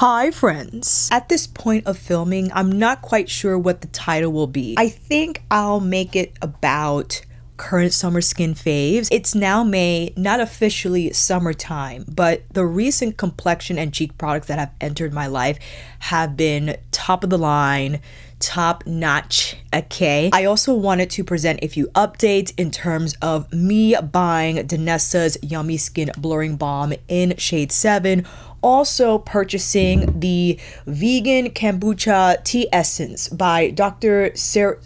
Hi, friends. At this point of filming, I'm not quite sure what the title will be. I think I'll make it about current summer skin faves. It's now May, not officially summertime, but the recent complexion and cheek products that have entered my life have been top of the line, top notch. Okay. I also wanted to present a few updates in terms of me buying Danessa's Yummy Skin Blurring Balm in shade 7 also purchasing the vegan kombucha tea essence by Dr. Sarah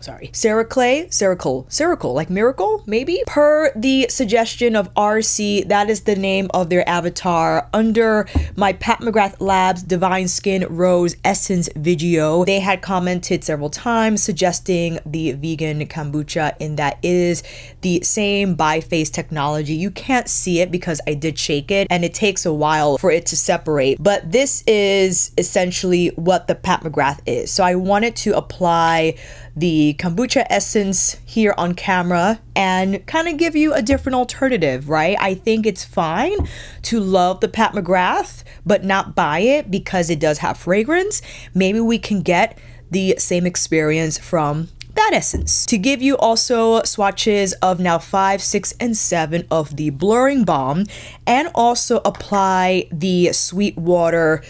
sorry, Sarah Clay, Ceuracle, Ceuracle, like miracle, maybe? Per the suggestion of RC, that is the name of their avatar under my Pat McGrath Labs Divine Skin Rose Essence video. They had commented several times suggesting the vegan kombucha in that it is the same biphase technology. You can't see it because I did shake it and it takes a while for it to separate, but this is essentially what the Pat McGrath is. So I wanted to apply the kombucha essence here on camera and kind of give you a different alternative, right? I think it's fine to love the Pat McGrath, but not buy it because it does have fragrance. Maybe we can get the same experience from that essence. To give you also swatches of now 5, 6, and 7 of the Blurring Balm and also apply the Sweet Water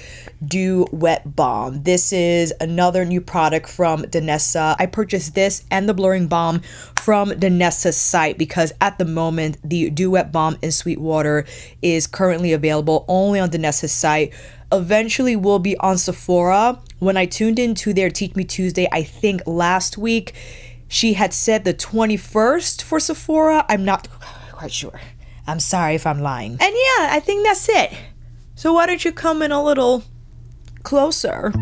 Dew Wet Balm. This is another new product from Danessa. I purchased this and the Blurring Balm from Danessa's site because at the moment the Dew Wet Balm in Sweet Water is currently available only on Danessa's site eventually will be on Sephora. When I tuned into their Teach Me Tuesday, I think last week, she had said the 21st for Sephora. I'm not quite sure. I'm sorry if I'm lying. And yeah, I think that's it. So why don't you come in a little closer?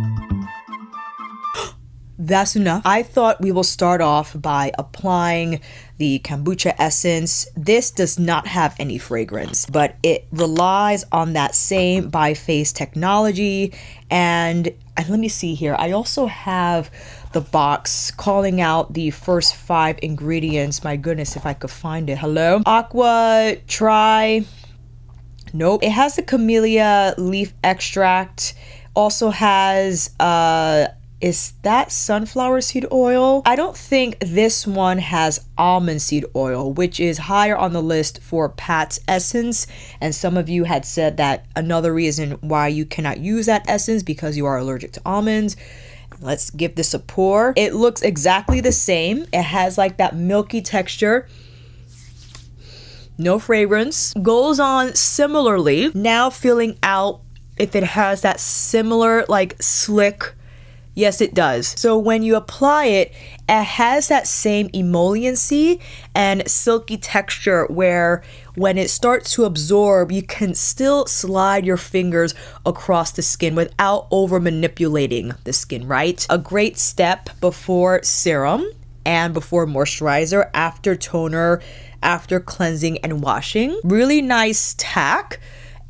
That's enough. I thought we will start off by applying the kombucha essence. This does not have any fragrance, but it relies on that same biphase technology. And, and let me see here. I also have the box calling out the first five ingredients. My goodness, if I could find it. Hello? Aqua, try. Nope. It has the camellia leaf extract. Also has uh is that sunflower seed oil? I don't think this one has almond seed oil, which is higher on the list for Pat's essence. And some of you had said that another reason why you cannot use that essence because you are allergic to almonds. Let's give this a pour. It looks exactly the same. It has like that milky texture no fragrance. Goes on similarly. Now filling out if it has that similar like slick Yes, it does. So when you apply it, it has that same emolliency and silky texture where when it starts to absorb, you can still slide your fingers across the skin without over manipulating the skin, right? A great step before serum and before moisturizer, after toner, after cleansing and washing. Really nice tack.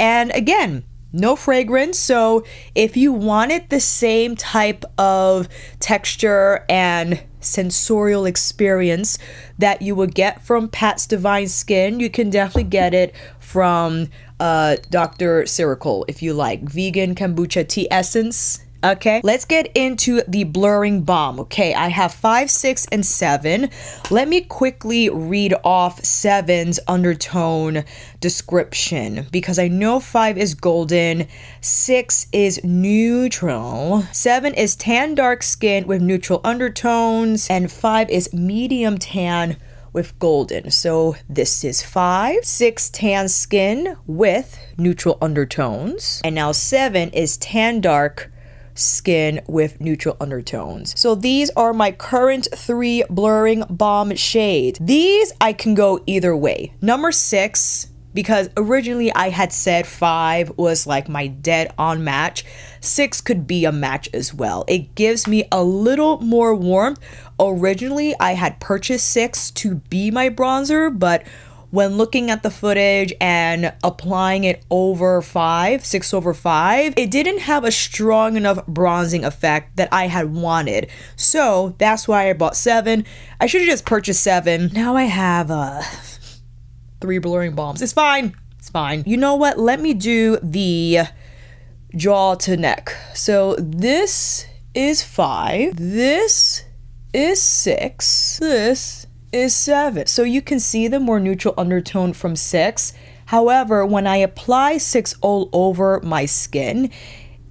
And again, no fragrance. So if you wanted the same type of texture and sensorial experience that you would get from Pat's Divine Skin, you can definitely get it from uh, Dr. Ceuracle if you like. Vegan kombucha tea essence Okay, let's get into the blurring balm. Okay, I have five, six, and seven. Let me quickly read off seven's undertone description because I know five is golden, six is neutral, seven is tan dark skin with neutral undertones, and five is medium tan with golden. So this is five, six tan skin with neutral undertones, and now seven is tan dark skin with neutral undertones. So these are my current three blurring balm shades. These I can go either way. Number six, because originally I had said five was like my dead on match. Six could be a match as well. It gives me a little more warmth. Originally, I had purchased six to be my bronzer, but when looking at the footage and applying it over five, six over five, it didn't have a strong enough bronzing effect that I had wanted. So that's why I bought seven. I should have just purchased seven. Now I have uh, three blurring balms. It's fine. It's fine. You know what? Let me do the jaw to neck. So this is five. This is six. This is seven. So you can see the more neutral undertone from six. However, when I apply six all over my skin,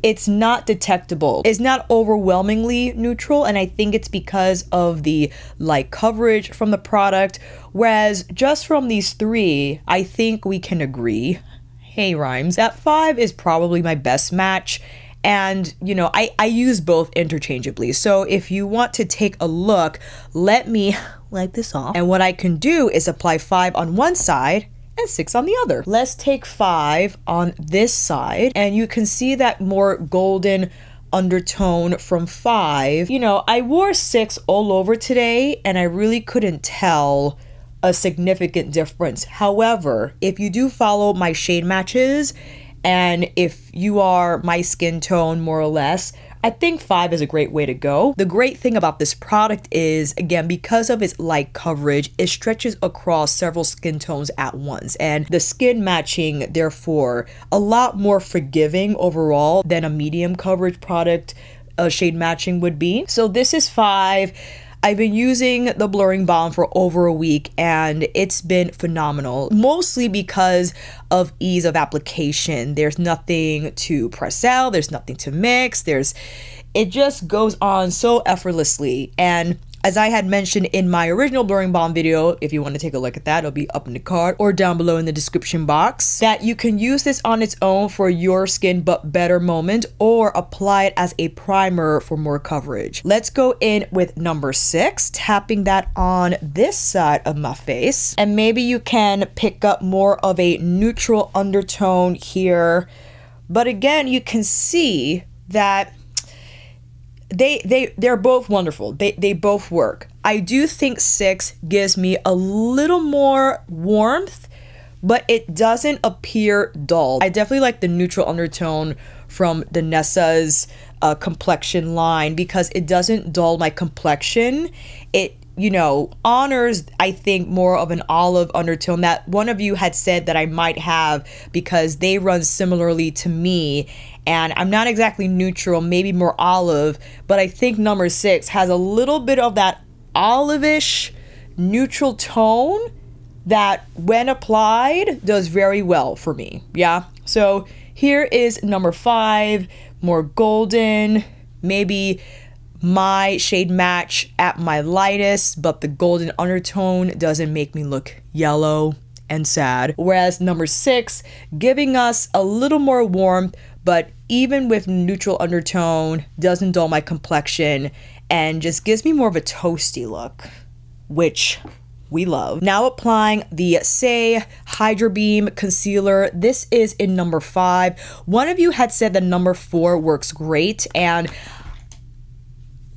it's not detectable. It's not overwhelmingly neutral, and I think it's because of the light coverage from the product. Whereas just from these three, I think we can agree, hey rhymes, that five is probably my best match. And, you know, I, I use both interchangeably. So if you want to take a look, let me wipe this off. And what I can do is apply five on one side and six on the other. Let's take five on this side and you can see that more golden undertone from five. You know, I wore six all over today and I really couldn't tell a significant difference. However, if you do follow my shade matches and if you are my skin tone more or less, I think five is a great way to go. The great thing about this product is, again, because of its light coverage, it stretches across several skin tones at once. And the skin matching, therefore, a lot more forgiving overall than a medium coverage product uh, shade matching would be. So this is five. I've been using the blurring balm for over a week and it's been phenomenal, mostly because of ease of application. There's nothing to press out, there's nothing to mix, there's it just goes on so effortlessly and as I had mentioned in my original blurring Balm video, if you want to take a look at that, it'll be up in the card or down below in the description box, that you can use this on its own for your skin but better moment or apply it as a primer for more coverage. Let's go in with number six, tapping that on this side of my face. And maybe you can pick up more of a neutral undertone here. But again, you can see that they they they're both wonderful. They they both work. I do think 6 gives me a little more warmth, but it doesn't appear dull. I definitely like the neutral undertone from Danessa's uh, complexion line because it doesn't dull my complexion. It you know, honors, I think, more of an olive undertone that one of you had said that I might have because they run similarly to me. And I'm not exactly neutral, maybe more olive, but I think number six has a little bit of that olivish neutral tone that, when applied, does very well for me. Yeah. So here is number five, more golden, maybe my shade match at my lightest, but the golden undertone doesn't make me look yellow and sad. Whereas number six, giving us a little more warmth, but even with neutral undertone, doesn't dull my complexion and just gives me more of a toasty look, which we love. Now applying the Say Hydra Beam Concealer. This is in number five. One of you had said that number four works great, and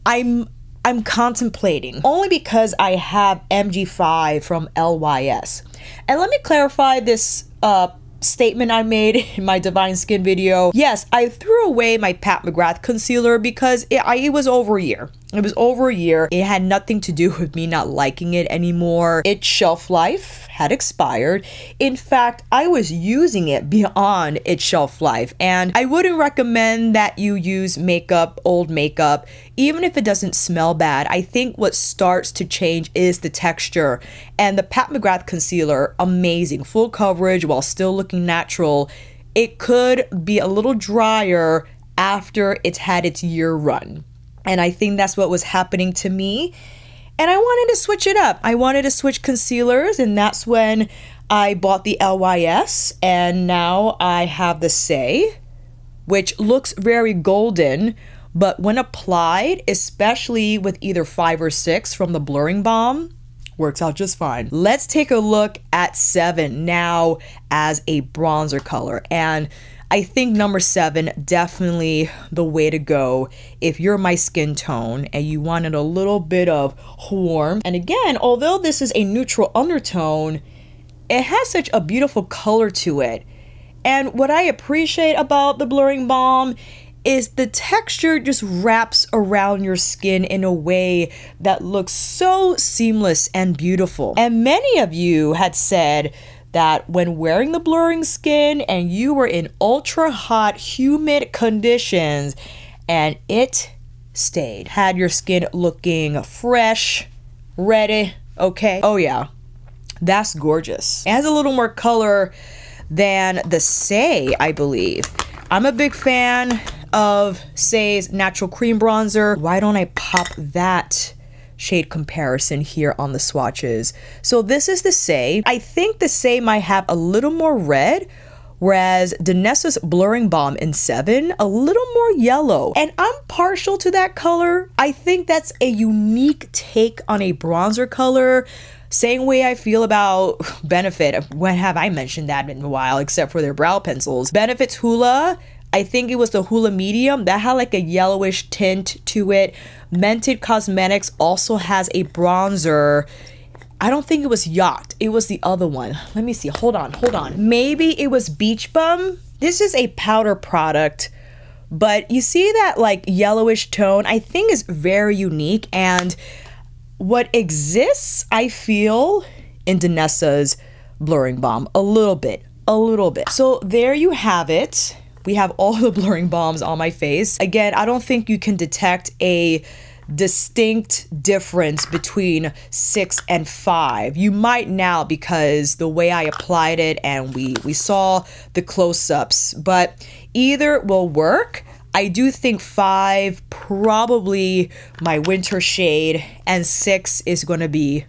I'm I'm contemplating only because I have MG5 from LYS. And let me clarify this uh, statement I made in my Divine Skin video. Yes, I threw away my Pat McGrath concealer because it, I, it was over a year. It was over a year. It had nothing to do with me not liking it anymore. Its shelf life had expired. In fact, I was using it beyond its shelf life, and I wouldn't recommend that you use makeup, old makeup, even if it doesn't smell bad. I think what starts to change is the texture. And the Pat McGrath concealer, amazing, full coverage while still looking natural. It could be a little drier after it's had its year run. And I think that's what was happening to me. And I wanted to switch it up. I wanted to switch concealers, and that's when I bought the LYS, and now I have the Saie, which looks very golden, but when applied, especially with either five or six from the blurring balm, works out just fine. Let's take a look at seven now as a bronzer color. And I think number seven, definitely the way to go if you're my skin tone and you wanted a little bit of warmth. And again, although this is a neutral undertone, it has such a beautiful color to it. And what I appreciate about the blurring balm is the texture just wraps around your skin in a way that looks so seamless and beautiful. And many of you had said that when wearing the blurring skin and you were in ultra hot, humid conditions and it stayed, had your skin looking fresh, ready, okay? Oh, yeah, that's gorgeous. It has a little more color than the Saie, I believe. I'm a big fan of Saie's Natural Cream Bronzer. Why don't I pop that shade comparison here on the swatches? So this is the Saie. I think the Saie might have a little more red, whereas Danessa's Blurring Balm in 7, a little more yellow. And I'm partial to that color. I think that's a unique take on a bronzer color. Same way I feel about Benefit. When have I mentioned that in a while, except for their brow pencils? Benefit's Hoola I think it was the Hoola Medium that had like a yellowish tint to it. Mented Cosmetics also has a bronzer. I don't think it was Yacht. It was the other one. Let me see. Hold on. Hold on. Maybe it was Beach Bum. This is a powder product, but you see that like yellowish tone? I think is very unique. And what exists, I feel, in Danessa's blurring Balm a little bit. A little bit. So there you have it we have all the blurring balms on my face. Again, I don't think you can detect a distinct difference between six and five. You might now because the way I applied it and we we saw the close-ups, but either will work. I do think five probably my winter shade and six is going to be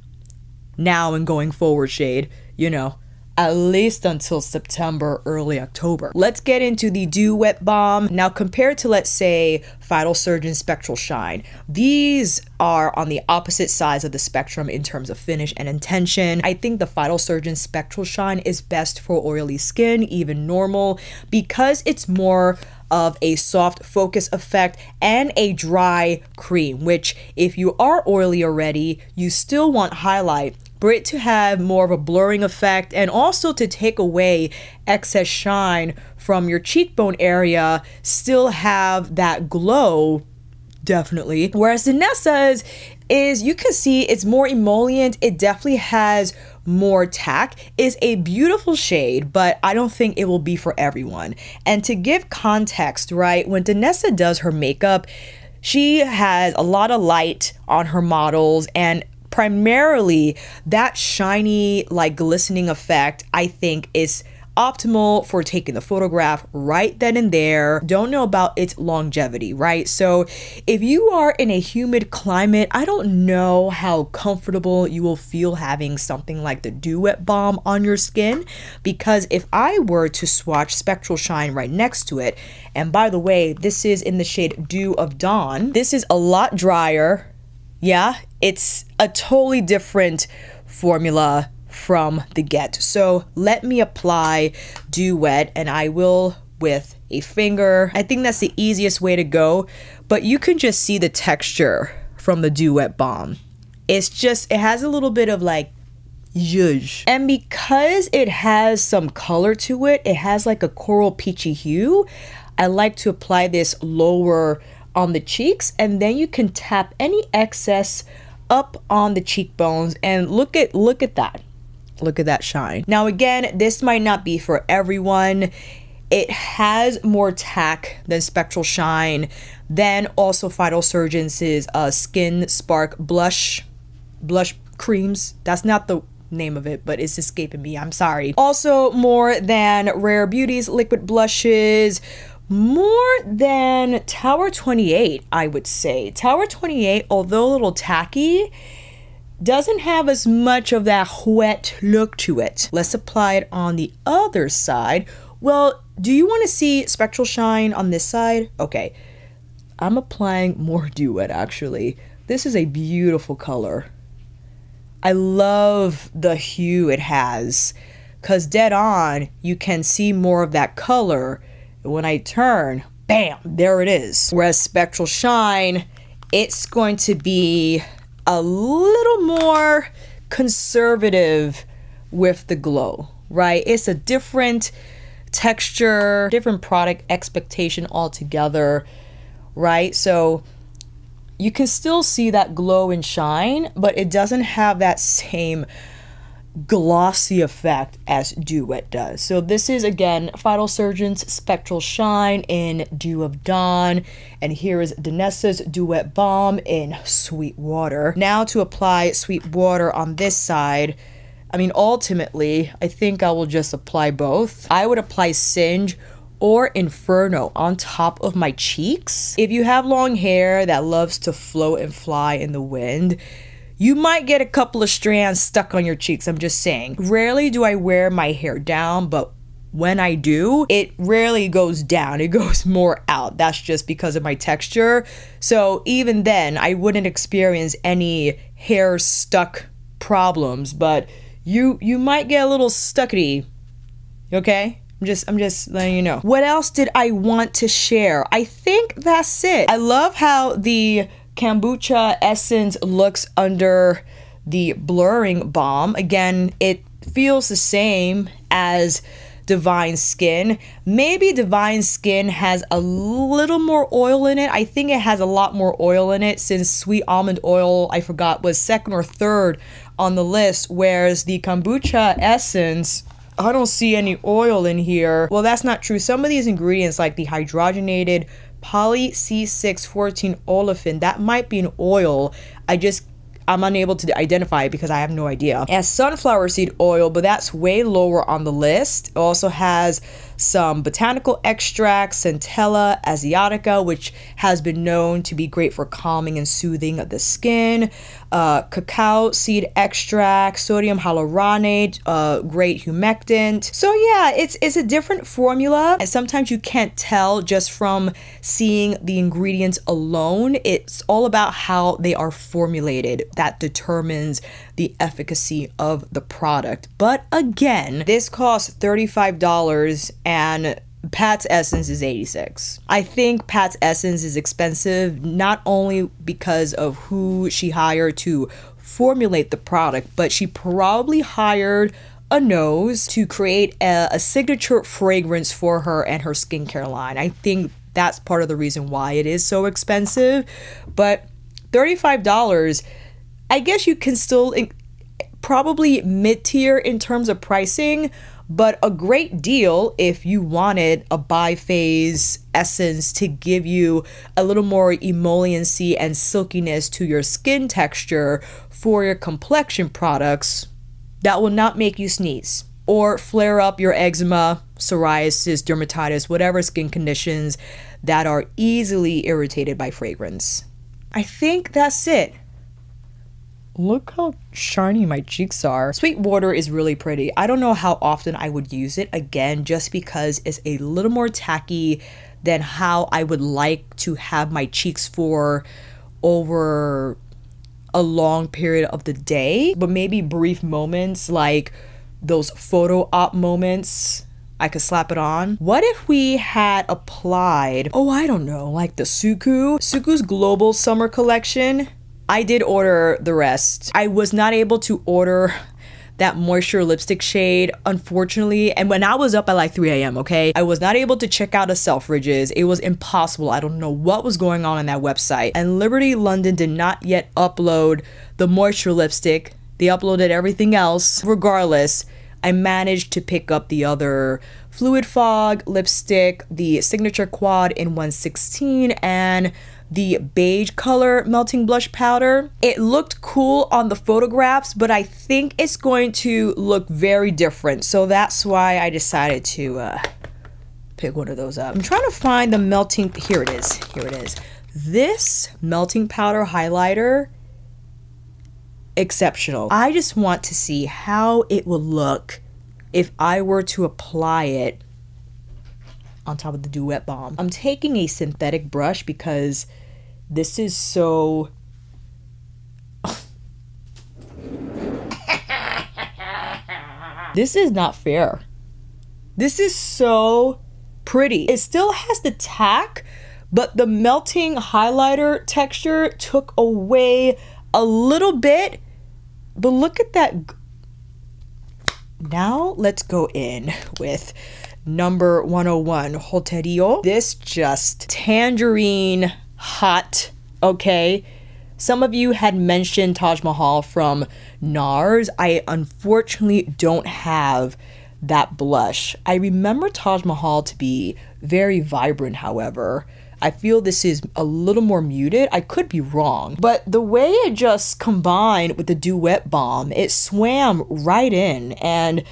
now and going forward shade, you know at least until September, early October. Let's get into the Dew Wet Balm. Now, compared to, let's say, Phytosurgence Spectral Shine, these are on the opposite sides of the spectrum in terms of finish and intention. I think the Phytosurgence Spectral Shine is best for oily skin, even normal, because it's more of a soft focus effect and a dry cream, which if you are oily already, you still want highlight for it to have more of a blurring effect and also to take away excess shine from your cheekbone area, still have that glow definitely. Whereas Danessa's is you can see it's more emollient. It definitely has more tack. Is a beautiful shade, but I don't think it will be for everyone. And to give context, right, when Danessa does her makeup, she has a lot of light on her models and primarily that shiny, like glistening effect, I think is optimal for taking the photograph right then and there. Don't know about its longevity, right? So, if you are in a humid climate, I don't know how comfortable you will feel having something like the Dew Wet Balm on your skin. Because if I were to swatch Spectral Shine right next to it, and by the way, this is in the shade Dew of Dawn, this is a lot drier. Yeah, it's a totally different formula from the get. So let me apply Dew Wet and I will with a finger. I think that's the easiest way to go, but you can just see the texture from the Wet Balm. It's just, it has a little bit of like zhuzh. And because it has some color to it, it has like a coral peachy hue, I like to apply this lower on the cheeks and then you can tap any excess up on the cheekbones and look at look at that look at that shine now again this might not be for everyone it has more tack than spectral shine then also Phytosurgence's uh, skin spark blush blush creams that's not the name of it, but it's escaping me. I'm sorry. Also, more than Rare Beauty's liquid blushes, more than Tower 28, I would say. Tower 28, although a little tacky, doesn't have as much of that wet look to it. Let's apply it on the other side. Well, do you want to see spectral shine on this side? Okay, I'm applying more Dew Wet actually. This is a beautiful color. I love the hue it has because dead on, you can see more of that color when I turn, bam, there it is. Whereas Spectral Shine, it's going to be a little more conservative with the glow, right? It's a different texture, different product expectation altogether, right? So you can still see that glow and shine, but it doesn't have that same glossy effect as Dew Wet does. So this is again Phytosurgence Spectral Shine in Dew of Dawn and here is Danessa's Dew Wet Balm in Sweet Water. Now to apply Sweet Water on this side, I mean ultimately I think I will just apply both. I would apply Singe or Inferno on top of my cheeks. If you have long hair that loves to float and fly in the wind, you might get a couple of strands stuck on your cheeks. I'm just saying. Rarely do I wear my hair down, but when I do, it rarely goes down. It goes more out. That's just because of my texture. So even then, I wouldn't experience any hair stuck problems, but you you might get a little stuckety. Okay? I'm just I'm just letting you know. What else did I want to share? I think that's it. I love how the kombucha essence looks under the blurring balm. Again, it feels the same as Divine Skin. Maybe Divine Skin has a little more oil in it. I think it has a lot more oil in it since Sweet Almond Oil, I forgot, was second or third on the list, whereas the kombucha essence I don't see any oil in here. Well, that's not true. Some of these ingredients, like the hydrogenated poly C614 olefin, that might be an oil. I just I'm unable to identify because I have no idea. As sunflower seed oil, but that's way lower on the list. It also has some botanical extracts, Centella asiatica, which has been known to be great for calming and soothing of the skin, uh, cacao seed extract, sodium hyaluronate, uh, great humectant. So yeah, it's it's a different formula, and sometimes you can't tell just from seeing the ingredients alone. It's all about how they are formulated that determines the efficacy of the product. But again, this costs $35 and Pat's Essence is 86. I think Pat's Essence is expensive not only because of who she hired to formulate the product, but she probably hired a nose to create a, a, signature fragrance for her and her skincare line. I think that's part of the reason why it is so expensive. But $35 I guess you can still probably mid tier in terms of pricing, but a great deal if you wanted a biphase essence to give you a little more emolliency and silkiness to your skin texture for your complexion products that will not make you sneeze or flare up your eczema, psoriasis, dermatitis, whatever skin conditions that are easily irritated by fragrance. I think that's it. Look how shiny my cheeks are. Sweet water is really pretty. I don't know how often I would use it again just because it's a little more tacky than how I would like to have my cheeks for over a long period of the day. But maybe brief moments like those photo op moments I could slap it on. What if we had applied, oh, I don't know, like the Suqqu? Suqqu's global summer collection I did order the rest. I was not able to order that moisture lipstick shade, unfortunately. And when I was up at like 3 a.m., okay, I was not able to check out a Selfridges. It was impossible. I don't know what was going on in that website. And Liberty London did not yet upload the moisture lipstick. They uploaded everything else. Regardless, I managed to pick up the other Fluid Fog lipstick, the Signature Quad in 116, and the beige color melting blush powder. It looked cool on the photographs, but I think it's going to look very different. So that's why I decided to uh, pick one of those up. I'm trying to find the melting, here it is, here it is. This melting powder highlighter, exceptional. I just want to see how it will look if I were to apply it on top of the Dew Wet Balm. I'm taking a synthetic brush because this is so. this is not fair. This is so pretty. It still has the tack, but the melting highlighter texture took away a little bit. But look at that. Now let's go in with number 101, Hoterio. This just tangerine hot, okay? Some of you had mentioned Taj Mahal from NARS. I unfortunately don't have that blush. I remember Taj Mahal to be very vibrant, however. I feel this is a little more muted. I could be wrong, but the way it just combined with the Dew Wet balm, it swam right in and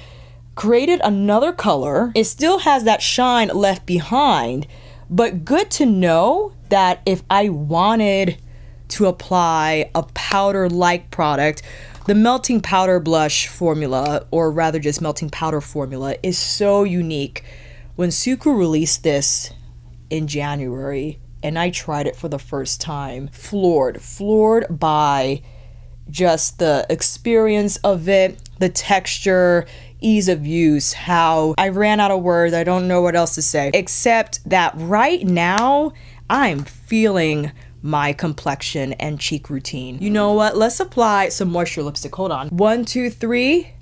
created another color. It still has that shine left behind, but good to know that if I wanted to apply a powder like product, the melting powder blush formula, or rather just melting powder formula, is so unique. When Suqqu released this in January and I tried it for the first time, floored, floored by just the experience of it, the texture, ease of use, how I ran out of words. I don't know what else to say, except that right now I'm feeling my complexion and cheek routine. You know what? Let's apply some moisture lipstick. Hold on. One, two, three.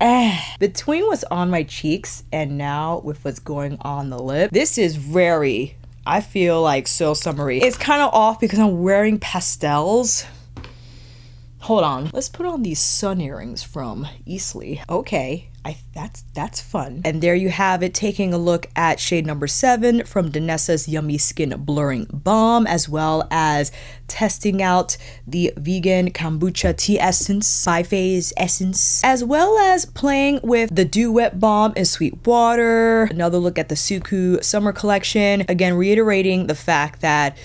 Eh. Between what's on my cheeks and now with what's going on the lip, this is very, I feel like so summery. It's kind of off because I'm wearing pastels. Hold on. Let's put on these sun earrings from Eastly. Okay. I, that's that's fun. And there you have it, taking a look at shade number seven from Danessa's Yummy Skin Blurring Balm, as well as testing out the vegan kombucha tea essence, Biphase essence, as well as playing with the Dew Wet Balm in Sweet Water. Another look at the Suqqu Summer Collection. Again, reiterating the fact that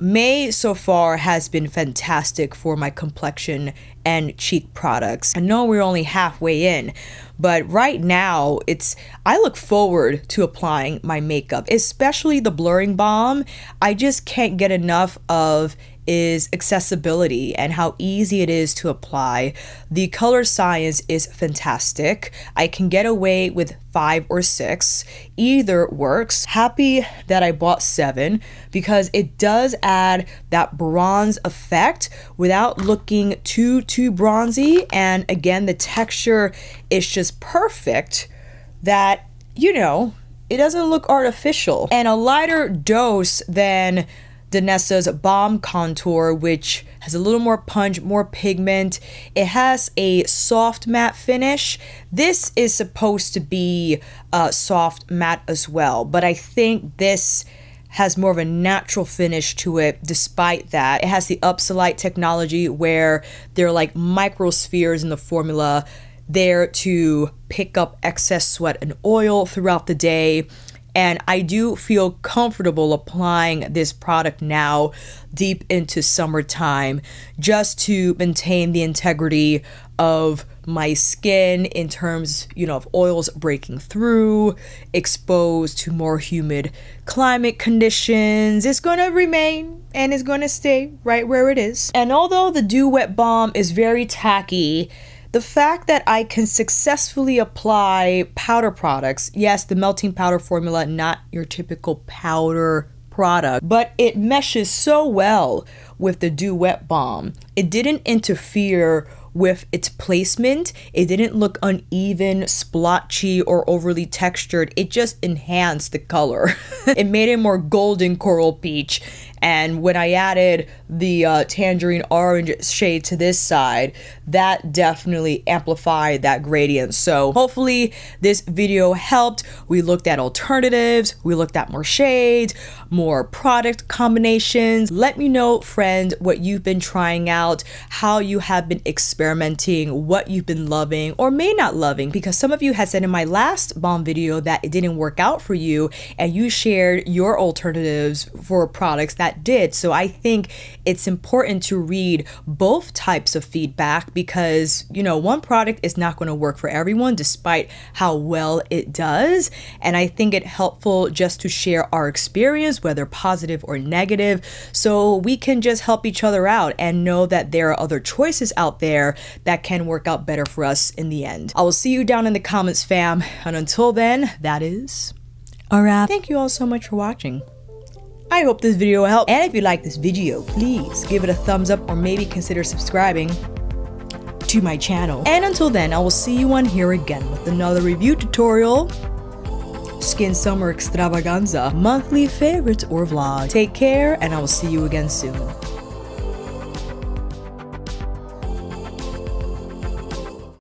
May so far has been fantastic for my complexion and cheek products. I know we're only halfway in, but right now it's I look forward to applying my makeup, especially the blurring balm. I just can't get enough of is accessibility and how easy it is to apply. The color science is fantastic. I can get away with five or six. Either works. Happy that I bought seven because it does add that bronze effect without looking too, too bronzy. And again, the texture is just perfect that, you know, it doesn't look artificial. And a lighter dose than Danessa's Balm Contour, which has a little more punch, more pigment. It has a soft matte finish. This is supposed to be a soft matte as well, but I think this has more of a natural finish to it despite that. It has the Upsolite technology where there are like microspheres in the formula there to pick up excess sweat and oil throughout the day and I do feel comfortable applying this product now deep into summertime just to maintain the integrity of my skin in terms, you know, of oils breaking through, exposed to more humid climate conditions. It's going to remain and it's going to stay right where it is. And although the Dew Wet Balm is very tacky, the fact that I can successfully apply powder products, yes, the melting powder formula, not your typical powder product, but it meshes so well with the Dew Wet Balm. It didn't interfere with its placement. It didn't look uneven, splotchy, or overly textured. It just enhanced the color. it made it more golden coral peach and when I added the uh, tangerine orange shade to this side, that definitely amplified that gradient. So hopefully this video helped. We looked at alternatives, we looked at more shades, more product combinations. Let me know, friend, what you've been trying out, how you have been experimenting, what you've been loving or may not loving, because some of you had said in my last balm video that it didn't work out for you and you shared your alternatives for products that that did. So I think it's important to read both types of feedback because, you know, one product is not going to work for everyone despite how well it does. And I think it helpful just to share our experience, whether positive or negative, so we can just help each other out and know that there are other choices out there that can work out better for us in the end. I will see you down in the comments, fam. And until then, that is a wrap. Thank you all so much for watching. I hope this video helped. And if you like this video, please give it a thumbs up or maybe consider subscribing to my channel. And until then, I will see you on here again with another review tutorial, Skin Summer Extravaganza, monthly favorites or vlog. Take care and I will see you again soon.